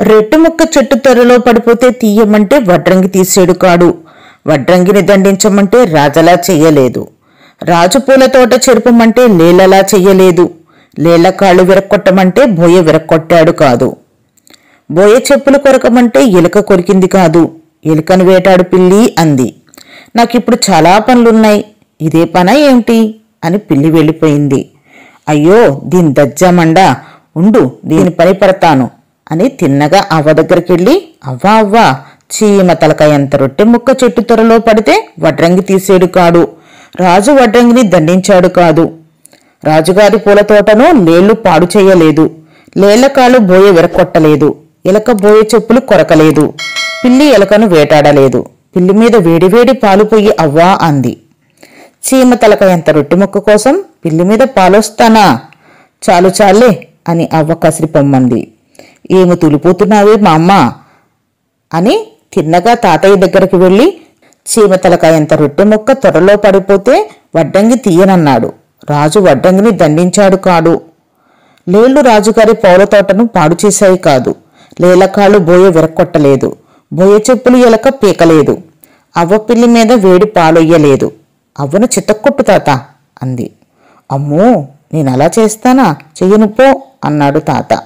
రెట్టు ముక్క చెట్టు తెరలో పడిపోతే తీయమంటే వడ్రంగి తీసేడు కాడు. వడ్రంగిని దండించమంటే రాజలా చెయ్యలేదు. రాజు పూల తోట చెరుపమంటే లేలలా చెయ్యలేదు. లేల కాళ్ళు విరక్కొట్టమంటే బోయ విరక్కొట్టాడు కాదు. బోయ చెప్పులు కొరకమంటే ఎలుక కొరికింది కాదు. ఎలుకను వేటాడు పిల్లి అంది. నాకిప్పుడు చాలా పనులున్నాయి. ఇదే పనా ఏమిటి అని పిల్లి వెళ్ళిపోయింది. అయ్యో దీని దజ్జామండా ఉండు దీని పని పడతాను. అని తిన్నగా అవ్వ దగ్గరికి వెళ్ళి అవ్వా అవ్వా చీమ తలకాయంత రొట్టె ముక్క చెట్టు త్వరలో పడితే వడ్రంగి తీసేడు కాడు. రాజు వడ్రంగిని దండించాడు కాదు. రాజుగారి పూల తోటను లేళ్ళు పాడు చేయలేదు. లేళ్ళకాలు బోయ విరక్కొట్టలేదు. ఎలక బోయ చెప్పులు కొరకలేదు. పిల్లి ఎలకను వేటాడలేదు. పిల్లి మీద వేడివేడి పాలు పొయ్యి అవ్వా అంది. చీమ తలక ఎంత రొట్టె ముక్క కోసం పిల్లి మీద పాలొస్తానా? చాలు చాలే అని అవ్వ కసిరి పొమ్మంది ఏమి తులిపోతున్నావే మా అమ్మ? అని తిన్నగా తాతయ్య దగ్గరికి వెళ్ళి చీమ తలకాయంత రొట్టె ముక్క త్వరలో పడిపోతే వడ్డంగి తీయనన్నాడు. రాజు వడ్డంగిని దండించాడు కాడు. లేళ్ళు రాజుగారి పౌల తోటను పాడు చేశాయి కాదు. లేలకాళ్ళు బోయ విరక్కొట్టలేదు. బోయ చెప్పులు ఎలక పీకలేదు. అవ్వ పిల్లి మీద వేడి పాలొయ్యలేదు. అవ్వను చిత్తకొట్టు తాత అంది. అమ్మో నేను అలా చేస్తానా? చెయ్యను పో అన్నాడు తాత.